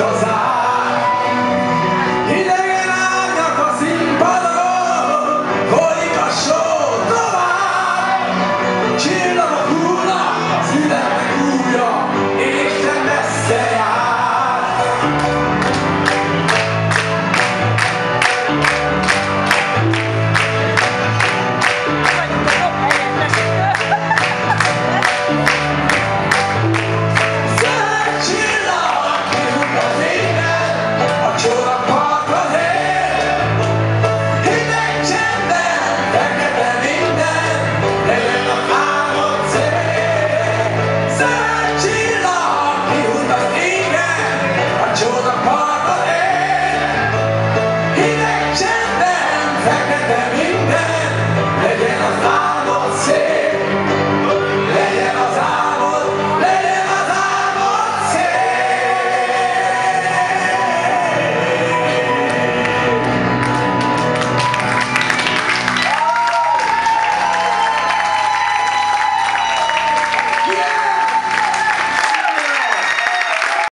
Josa.